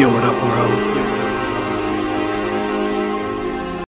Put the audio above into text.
Yo, what up, world?